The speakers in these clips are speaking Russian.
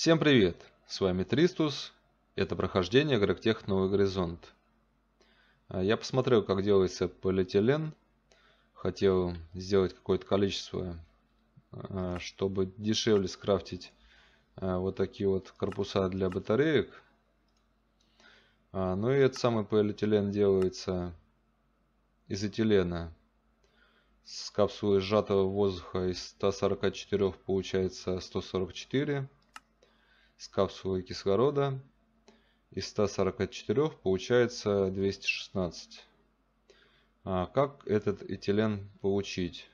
Всем привет! С вами Тристус. Это прохождение Грактех Новый Горизонт. А, я посмотрел, как делается полиэтилен. Хотел сделать какое-то количество, а, чтобы дешевле скрафтить а, вот такие вот корпуса для батареек. Ну и этот самый полиэтилен делается из этилена. С капсулой сжатого воздуха из 144 получается 144 с капсулой кислорода из 144 получается 216. А как этот этилен получить?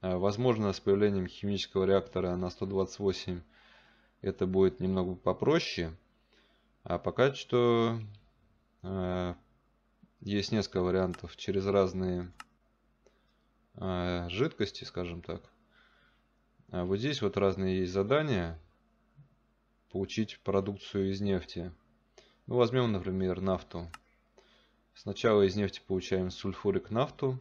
А, возможно, с появлением химического реактора на 128 это будет немного попроще. А пока что э, есть несколько вариантов через разные э, жидкости, скажем так. А вот здесь вот разные есть задания получить продукцию из нефти. Ну, возьмем, например, нафту. Сначала из нефти получаем сульфурик нафту.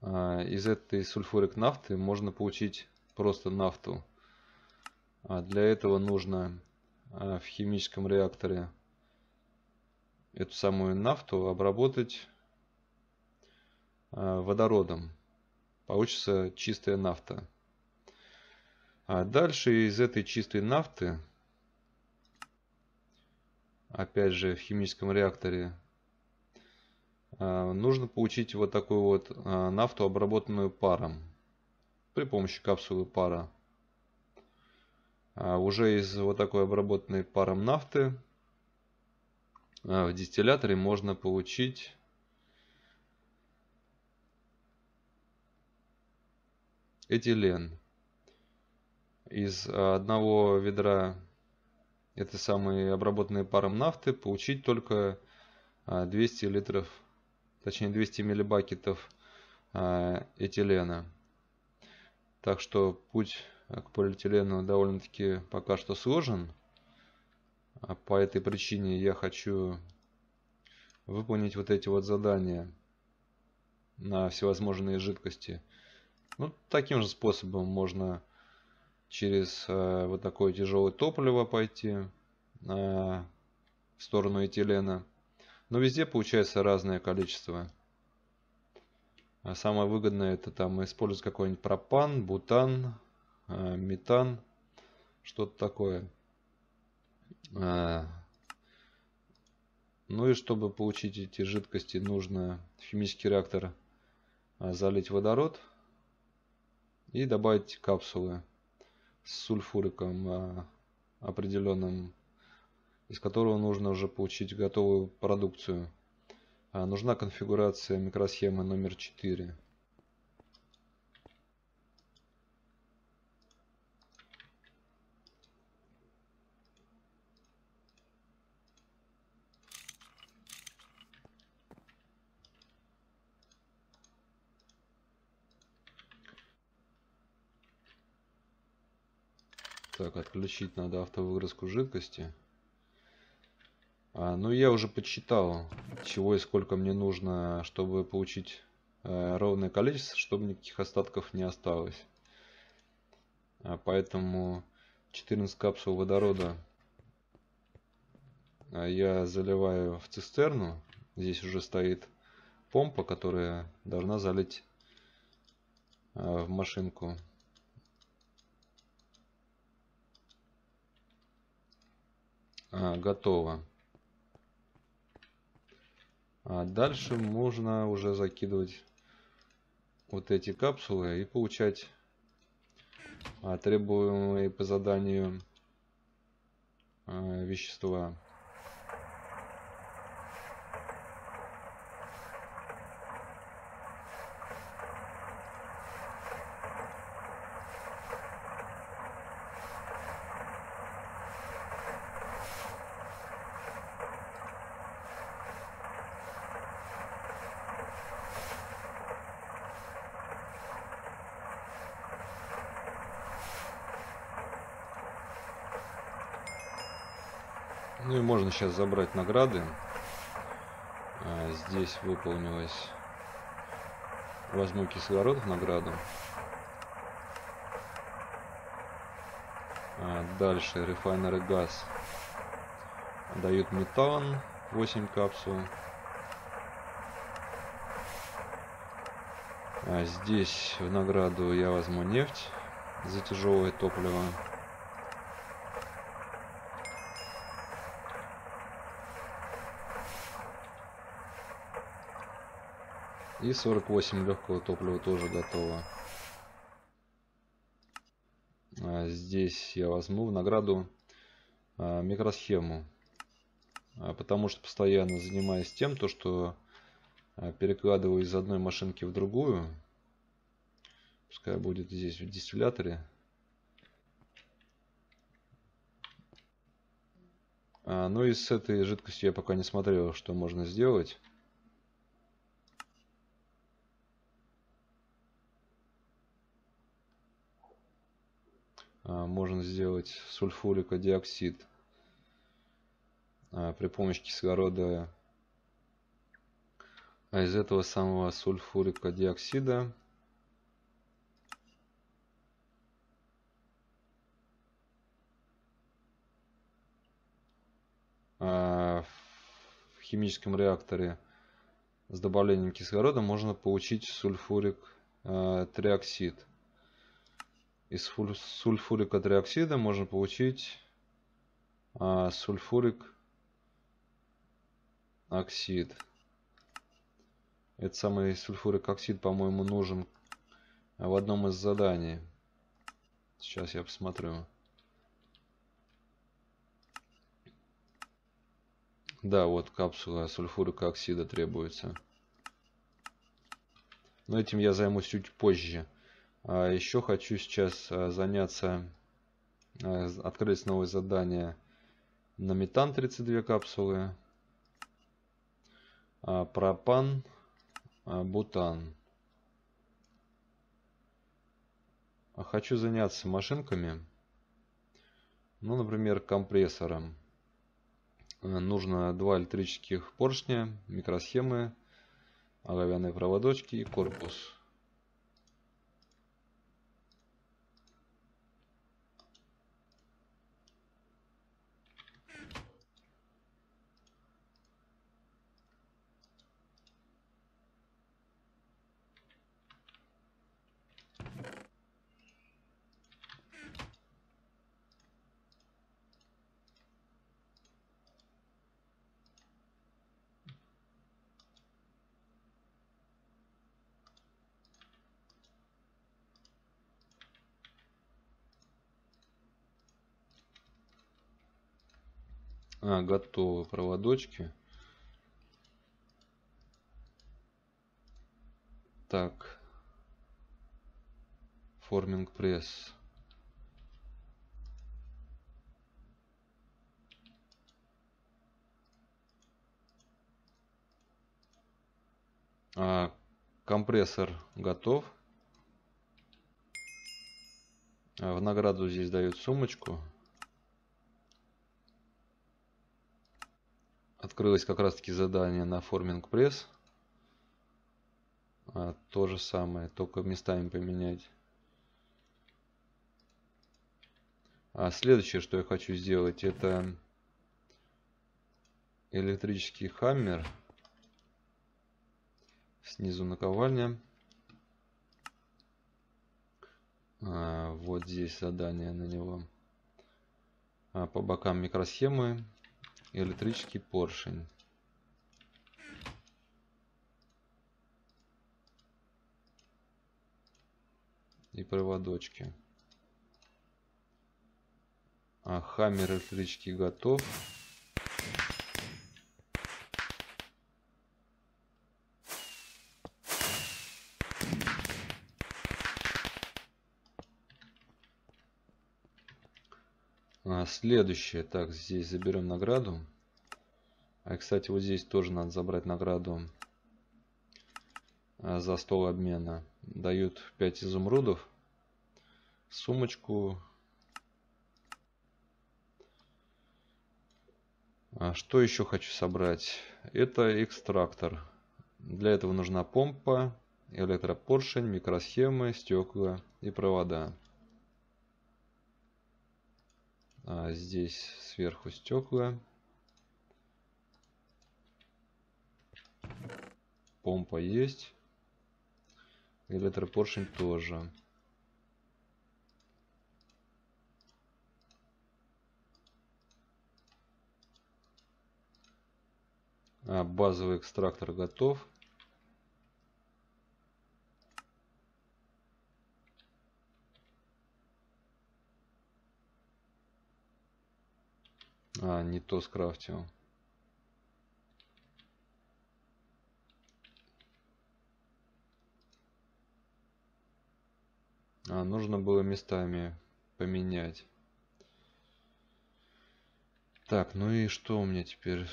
А, из этой сульфурик нафты можно получить просто нафту. А для этого нужно а, в химическом реакторе эту самую нафту обработать водородом. Получится чистая нафта. А дальше из этой чистой нафты, опять же в химическом реакторе, а, нужно получить вот такую вот а, нафту, обработанную паром при помощи капсулы пара. А уже из вот такой обработанной паром нафты в дистилляторе можно получить этилен из э, одного ведра этой самой обработанной паром нафты получить только 200 э, литров, точнее 200 миллибакетов э, этилена. Так что путь к полиэтилену довольно-таки пока что сложен. А по этой причине я хочу выполнить вот эти вот задания на всевозможные жидкости. Ну, таким же способом можно через э, вот такое тяжелое топливо пойти э, в сторону этилена. Но везде получается разное количество. А самое выгодное это там использовать какой-нибудь пропан, бутан, э, метан, что-то такое. Ну и чтобы получить эти жидкости, нужно в химический реактор залить водород и добавить капсулы с сульфуриком а, определенным, из которого нужно уже получить готовую продукцию. А, нужна конфигурация микросхемы номер 4. Так, отключить надо автовыгрузку жидкости. А, ну, я уже подсчитал, чего и сколько мне нужно, чтобы получить э, ровное количество, чтобы никаких остатков не осталось. А, поэтому 14 капсул водорода а, я заливаю в цистерну. Здесь уже стоит помпа, которая должна залить а, в машинку готово. А дальше можно уже закидывать вот эти капсулы и получать а, требуемые по заданию а, вещества. Ну и можно сейчас забрать награды. А, здесь выполнилось. Возьму кислород в награду. А, дальше рефайнеры газ дают метан 8 капсул. А здесь в награду я возьму нефть за тяжелое топливо. И 48 легкого топлива тоже готово. А здесь я возьму в награду а, микросхему. А, потому что постоянно занимаюсь тем, то, что перекладываю из одной машинки в другую. Пускай будет здесь в дистилляторе. Ну и с этой жидкостью я пока не смотрел, что можно сделать. Можно сделать сульфурикодиоксид а, при помощи кислорода. А из этого самого сульфурикодиоксида в химическом реакторе с добавлением кислорода можно получить сульфурик триоксид из сульфурика триоксида можно получить а, сульфурик оксид. Этот самый сульфурик оксид, по-моему, нужен в одном из заданий. Сейчас я посмотрю. Да, вот капсула сульфурика оксида требуется. Но этим я займусь чуть позже. А еще хочу сейчас а, заняться, а, открыть новое задание на метан 32 капсулы, пропан, бутан. Хочу заняться машинками, ну, например, компрессором. Нужно два электрических поршня, микросхемы, оловянные проводочки и корпус. А, готовы проводочки. Так. Форминг пресс. А, компрессор готов. А, в награду здесь дают сумочку. Открылось как раз таки задание на форминг пресс. А, то же самое, только местами поменять. А следующее, что я хочу сделать, это электрический хаммер. Снизу наковальня. А, вот здесь задание на него. А, по бокам микросхемы электрический поршень. И проводочки. А хаммер электрический готов. А, следующее. Так, здесь заберем награду. А, кстати, вот здесь тоже надо забрать награду а, за стол обмена. Дают 5 изумрудов. Сумочку. А что еще хочу собрать? Это экстрактор. Для этого нужна помпа, электропоршень, микросхемы, стекла и провода. А здесь сверху стекла. Помпа есть. Электропоршень тоже. А, базовый экстрактор готов. А, не то скрафтил. А, нужно было местами поменять. Так, ну и что у меня теперь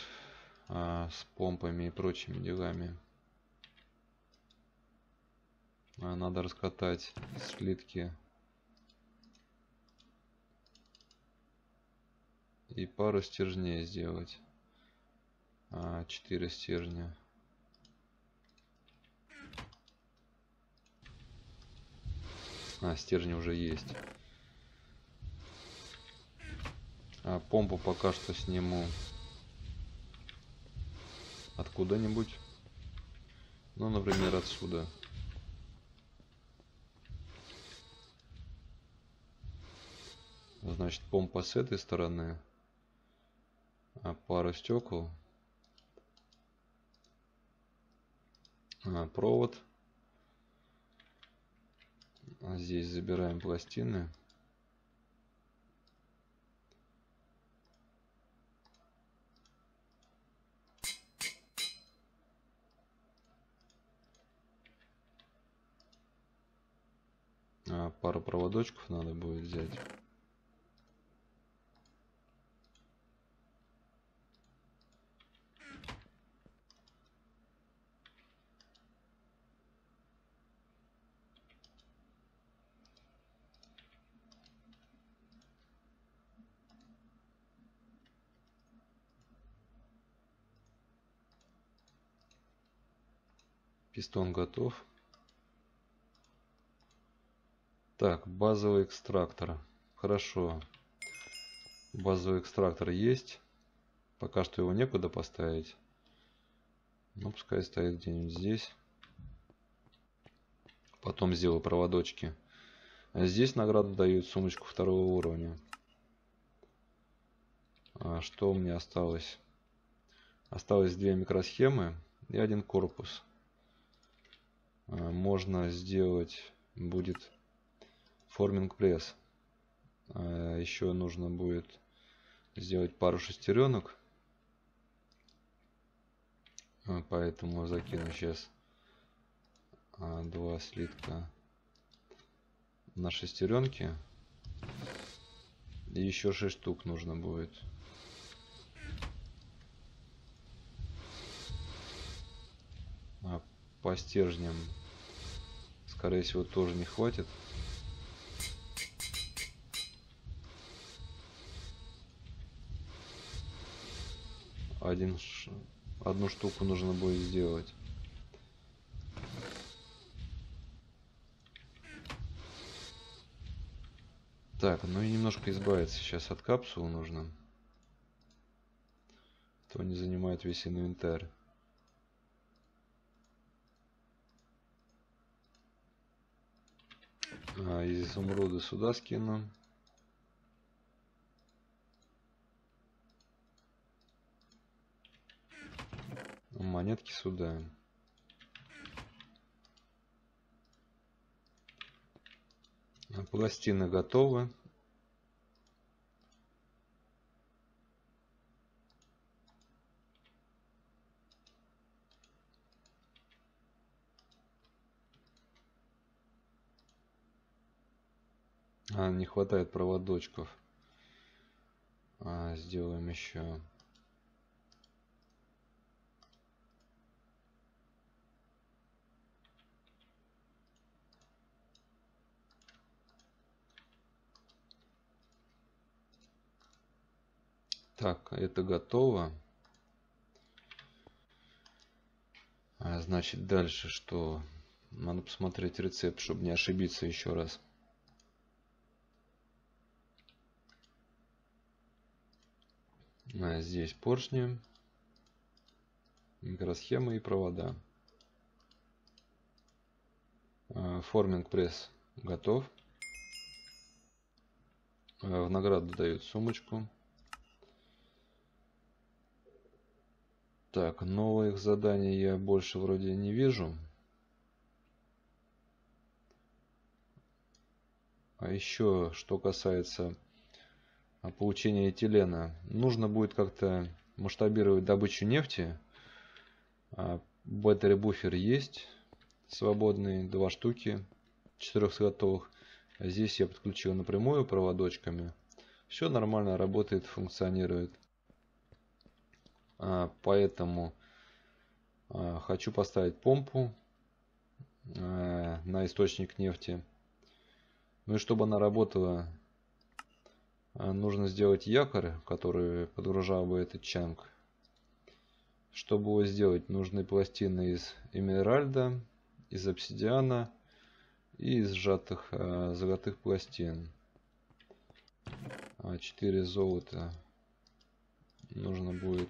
а, с помпами и прочими делами? А, надо раскатать слитки и пару стержней сделать. А, 4 стержня. А, стержни уже есть. А, помпу пока что сниму откуда-нибудь. Ну, например, отсюда. Значит, помпа с этой стороны. А, пару стекол. А, провод. А здесь забираем пластины. Пару проводочков надо будет взять. Пистон готов. Так, базовый экстрактор. Хорошо. Базовый экстрактор есть. Пока что его некуда поставить. Ну, пускай стоит где-нибудь здесь. Потом сделаю проводочки. А здесь награду дают сумочку второго уровня. А что у меня осталось? Осталось две микросхемы и один корпус. А, можно сделать будет форминг пресс. А, Еще нужно будет сделать пару шестеренок. А, поэтому закину сейчас два слитка на шестеренки. И еще 6 штук нужно будет. По стержням, скорее всего, тоже не хватит. Один, одну штуку нужно будет сделать. Так, ну и немножко избавиться сейчас от капсул нужно. То не занимает весь инвентарь. А, из изумруда сюда скину. Монетки сюда. Пластины готовы. А, не хватает проводочков. А, сделаем еще. Так, это готово. А, значит, дальше что? Надо посмотреть рецепт, чтобы не ошибиться еще раз. Здесь поршни, микросхемы и провода. А, форминг пресс готов. А, в награду дают сумочку. Так, новых заданий я больше вроде не вижу. А еще, что касается получения этилена, нужно будет как-то масштабировать добычу нефти. Батарея буфер есть, свободные, два штуки, четырехсотовых. Здесь я подключил напрямую проводочками. Все нормально работает, функционирует. А, поэтому а, хочу поставить помпу а, на источник нефти. Ну и чтобы она работала, нужно сделать якорь, который подгружал бы этот чанг. Чтобы его сделать, нужны пластины из эмеральда, из обсидиана и из сжатых золотых пластин. 4 золота нужно будет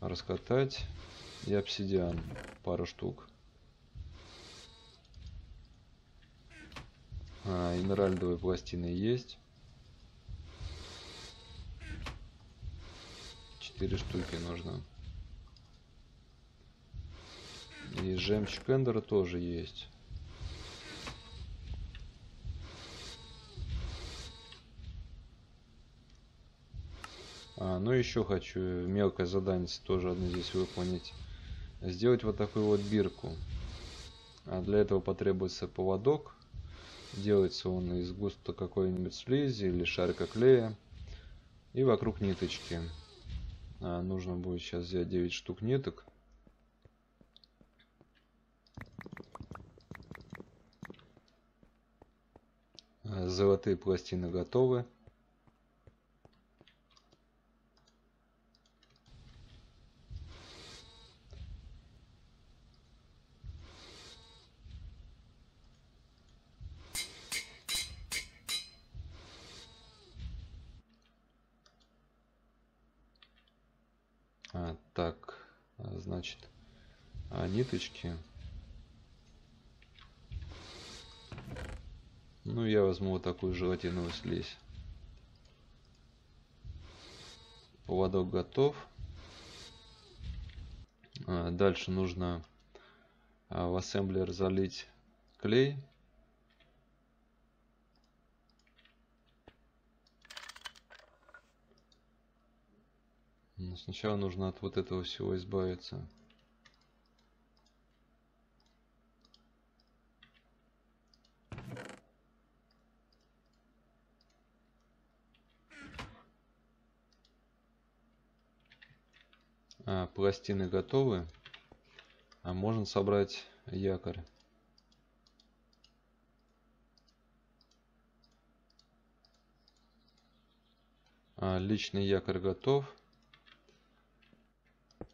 раскатать и обсидиан пару штук а, эмеральдовые пластины есть четыре штуки нужно и жемчуг эндера тоже есть А, ну еще хочу мелкое задание тоже одно здесь выполнить. Сделать вот такую вот бирку. А для этого потребуется поводок. Делается он из густо какой-нибудь слизи или шарика клея. И вокруг ниточки. А, нужно будет сейчас взять 9 штук ниток. А, золотые пластины готовы. А, так, значит, а ниточки. Ну, я возьму вот такую желатиновую слизь. Поводок готов. А, дальше нужно а, в ассемблер залить клей. Но сначала нужно от вот этого всего избавиться. А, пластины готовы. А можно собрать якорь. А, личный якорь готов.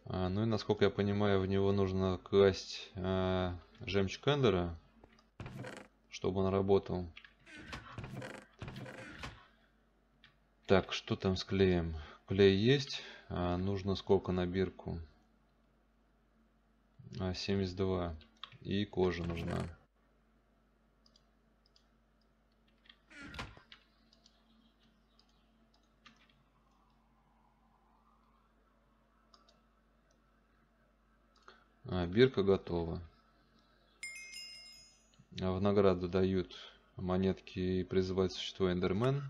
А, ну и насколько я понимаю, в него нужно класть а, жемчуг эндера, чтобы он работал. Так, что там с клеем? Клей есть. А, нужно сколько на бирку? А, 72. И кожа нужна. А, бирка готова. А в награду дают монетки и призывать существо Эндермен.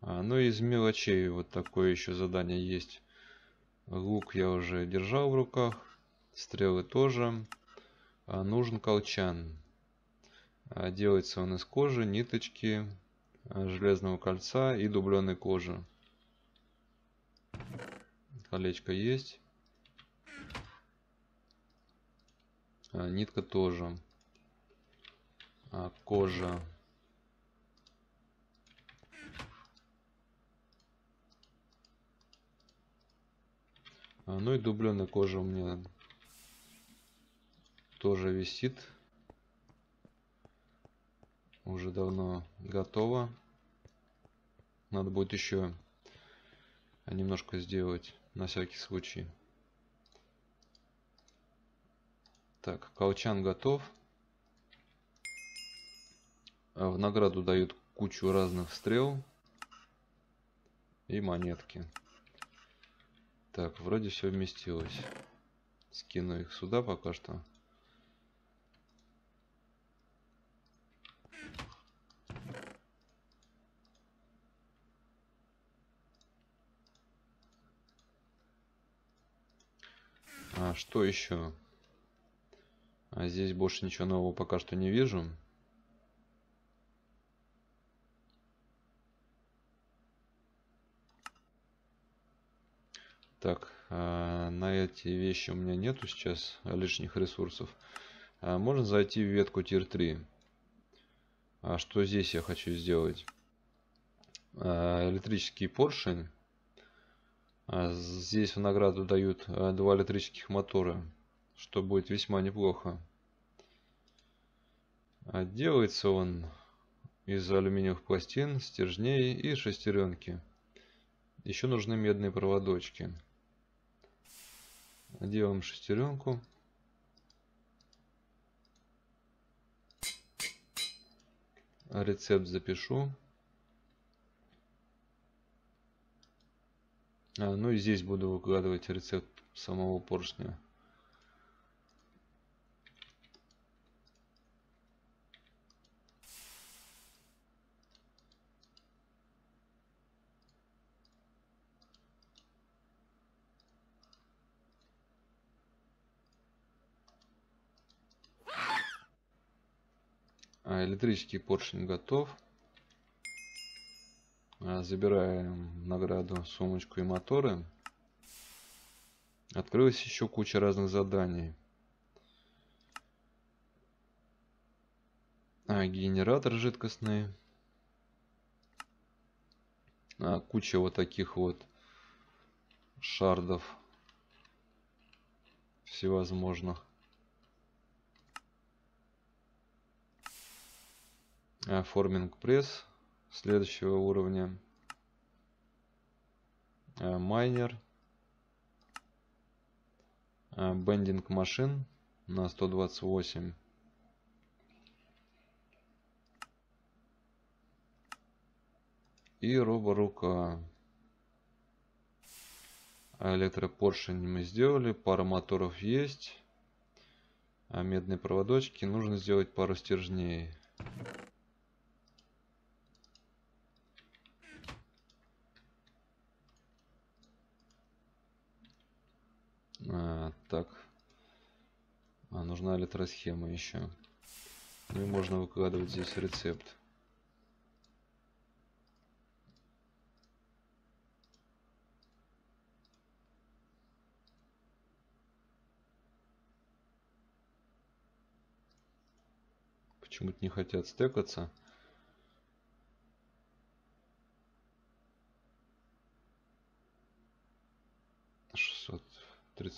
А, ну из мелочей вот такое еще задание есть. Лук я уже держал в руках. Стрелы тоже. А, нужен колчан. А, делается он из кожи, ниточки, а, железного кольца и дубленой кожи. Колечко есть. А, нитка тоже. А, кожа. Ну и дубленая кожа у меня тоже висит. Уже давно готова. Надо будет еще немножко сделать на всякий случай. Так, колчан готов. А в награду дают кучу разных стрел и монетки. Так, вроде все вместилось. Скину их сюда пока что. А что еще? А здесь больше ничего нового пока что не вижу. Так, а, на эти вещи у меня нету сейчас лишних ресурсов. А, можно зайти в ветку тир 3. А что здесь я хочу сделать? А, электрический поршень. Здесь в награду дают два электрических мотора, что будет весьма неплохо. Делается он из алюминиевых пластин, стержней и шестеренки. Еще нужны медные проводочки. Делаем шестеренку. Рецепт запишу. А, ну и здесь буду выкладывать рецепт самого поршня. А, электрический поршень готов. А, забираем награду, сумочку и моторы. Открылась еще куча разных заданий. А, генератор жидкостный. А, куча вот таких вот шардов всевозможных. Форминг пресс следующего уровня. Майнер. Бендинг машин на 128 и роборука. Электропоршень мы сделали пара моторов есть. А медные проводочки нужно сделать пару стержней А, так. А, нужна электросхема еще. Ну и можно выкладывать здесь рецепт. Почему-то не хотят стекаться.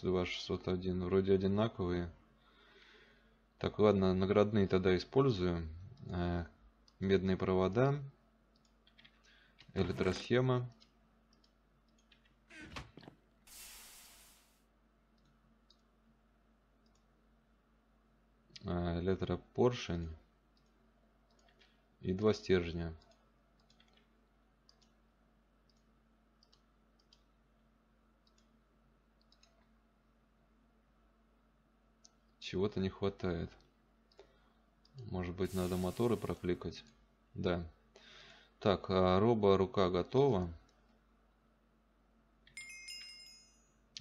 32 601 вроде одинаковые. Так ладно наградные тогда использую. Э, медные провода электросхема. Э, электропоршень и два стержня Чего-то не хватает. Может быть, надо моторы прокликать? Да. Так, а робо рука готова.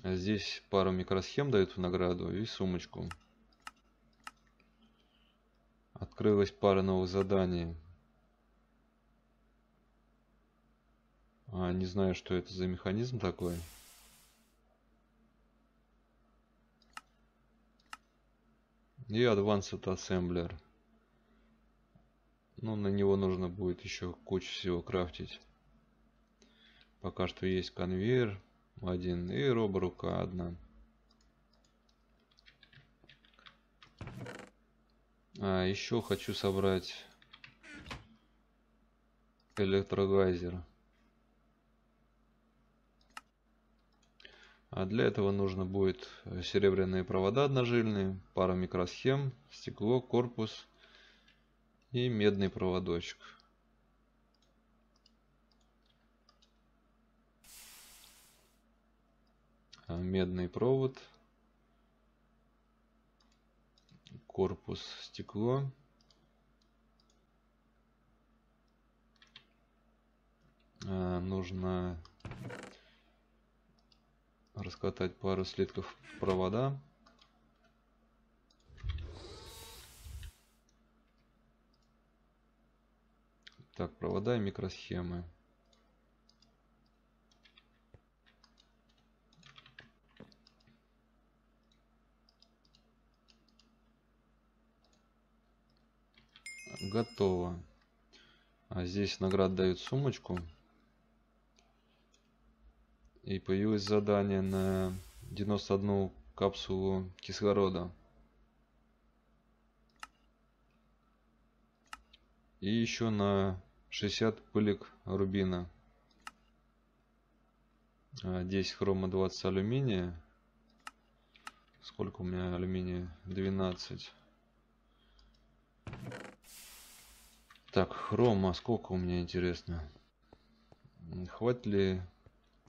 Здесь пару микросхем дают в награду и сумочку. Открылась пара новых заданий. А, не знаю, что это за механизм такой. И Advanced Assembler. Ну, на него нужно будет еще кучу всего крафтить. Пока что есть конвейер один и роборука одна. А, еще хочу собрать электрогайзер. А для этого нужно будет серебряные провода одножильные, пара микросхем, стекло, корпус и медный проводочек. А, медный провод, корпус, стекло. А, нужно раскатать пару слитков провода. Так, провода и микросхемы. Готово. А здесь наград дают сумочку. И появилось задание на 91 капсулу кислорода. И еще на 60 пылик рубина. 10 хрома, 20 алюминия. Сколько у меня алюминия? 12. Так, хрома, сколько у меня интересно? Хватит ли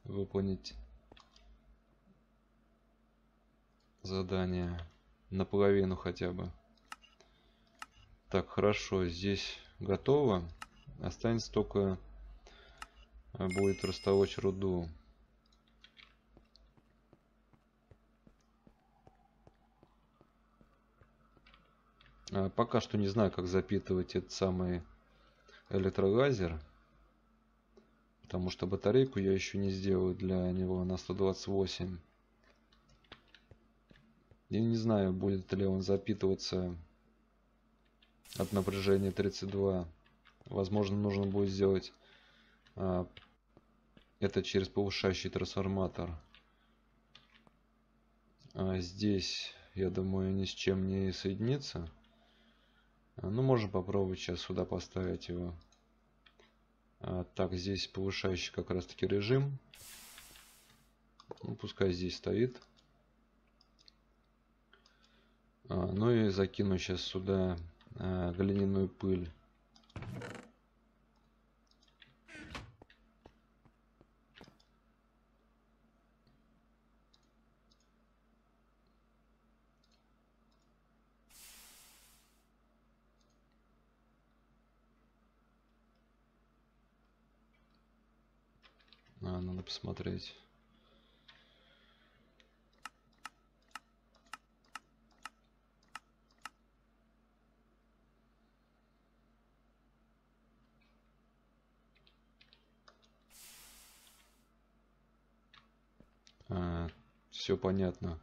выполнить задание наполовину хотя бы. Так, хорошо, здесь готово. Останется только а, будет растолочь руду. А, пока что не знаю, как запитывать этот самый электролазер. Потому что батарейку я еще не сделаю для него на 128. Я не знаю, будет ли он запитываться от напряжения 32. Возможно, нужно будет сделать а, это через повышающий трансформатор. А здесь, я думаю, ни с чем не соединится. Ну, можно попробовать сейчас сюда поставить его. А, так, здесь повышающий как раз таки режим. Ну, пускай здесь стоит. А, ну и закину сейчас сюда а, глиняную пыль. А, надо посмотреть. А, все понятно.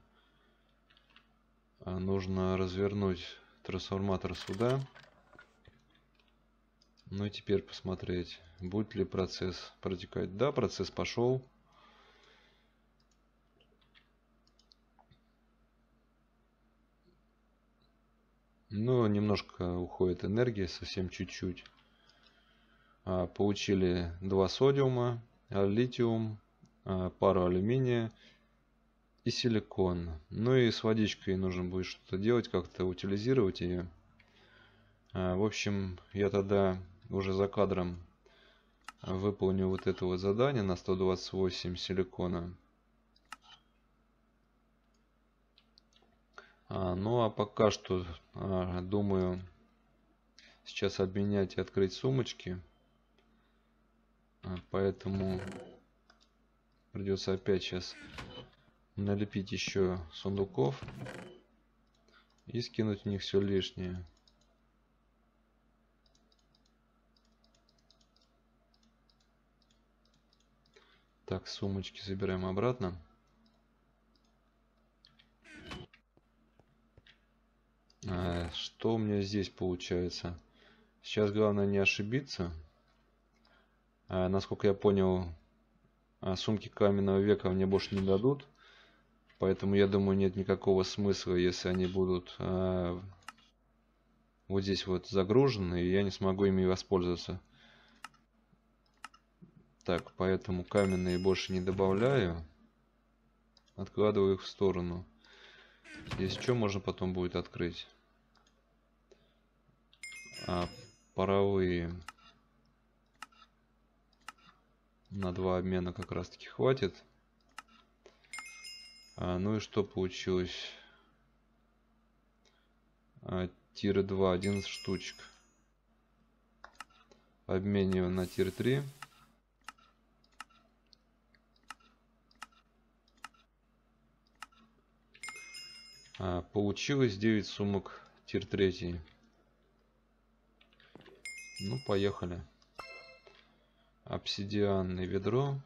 А, нужно развернуть трансформатор сюда. Ну и теперь посмотреть, будет ли процесс протекать. Да, процесс пошел. Но немножко уходит энергия, совсем чуть-чуть. А, получили два содиума, литиум, а, пару алюминия и силикон. Ну и с водичкой нужно будет что-то делать, как-то утилизировать ее. А, в общем, я тогда уже за кадром выполню вот это вот задание на 128 силикона. А, ну а пока что а, думаю сейчас обменять и открыть сумочки. А, поэтому придется опять сейчас налепить еще сундуков и скинуть в них все лишнее. Так, сумочки забираем обратно. А, что у меня здесь получается? Сейчас главное не ошибиться. А, насколько я понял, а, сумки каменного века мне больше не дадут. Поэтому я думаю нет никакого смысла, если они будут а, вот здесь вот загружены, и я не смогу ими воспользоваться. Так, поэтому каменные больше не добавляю. откладываю их в сторону. Если что, можно потом будет открыть. А, паровые. На два обмена как раз таки хватит. А, ну и что получилось? А, тир 2, 11 штучек. Обмениваю на тир 3. Получилось 9 сумок тир 3. Ну, поехали. Обсидианное ведро.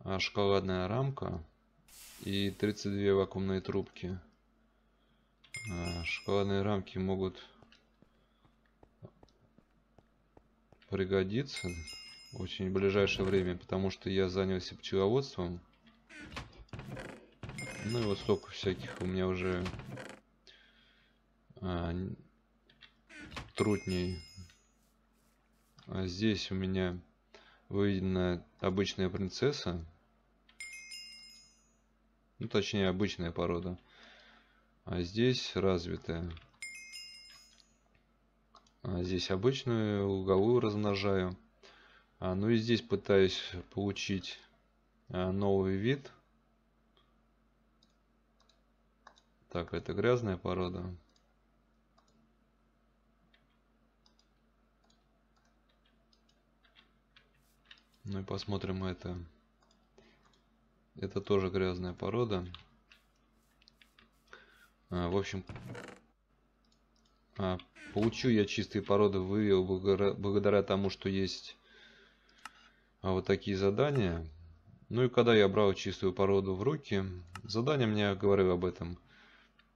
А, шоколадная рамка. И 32 вакуумные трубки. А, шоколадные рамки могут пригодиться очень в ближайшее время, потому что я занялся пчеловодством. Ну и вот столько всяких у меня уже а, трутней. А здесь у меня выведена обычная принцесса. Ну, точнее, обычная порода. А здесь развитая. А здесь обычную луговую размножаю. А, ну и здесь пытаюсь получить а, новый вид. Так, это грязная порода. Ну и посмотрим это. Это тоже грязная порода. А, в общем, а, получу я чистые породы вывел благодаря, тому, что есть а, вот такие задания. Ну и когда я брал чистую породу в руки, задание мне говорило об этом.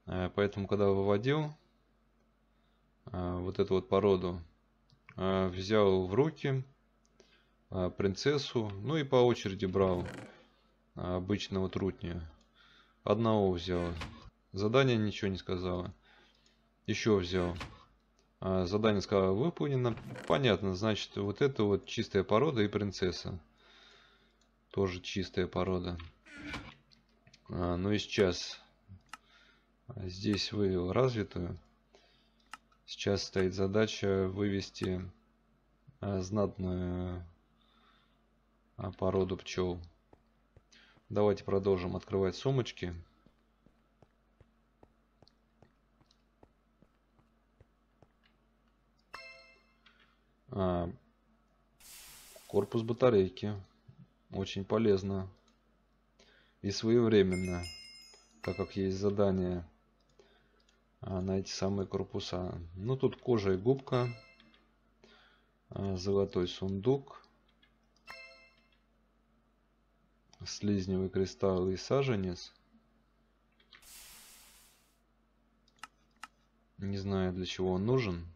Э, поэтому, когда выводил э, вот эту вот породу, э, взял в руки принцессу, ну и по очереди брал обычного трутня. Одного взял. Задание ничего не сказала. Еще взял. Задание сказала выполнено. Понятно, значит, вот это вот чистая порода и принцесса. Тоже чистая порода. Ну и сейчас Здесь вывел развитую. Сейчас стоит задача вывести а, знатную а, породу пчел. Давайте продолжим открывать сумочки. А, корпус батарейки. Очень полезно. И своевременно, так как есть задание на эти самые корпуса. Ну, тут кожа и губка, а, золотой сундук, слизневый кристалл и саженец. Не знаю, для чего он нужен.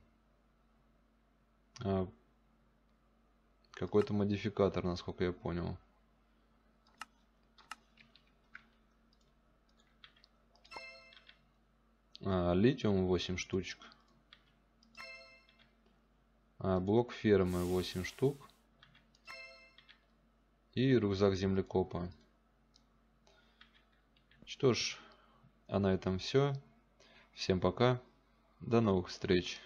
А, Какой-то модификатор, насколько я понял. А, литиум 8 штучек. А, блок фермы 8 штук. И рюкзак землекопа. Что ж, а на этом все. Всем пока. До новых встреч.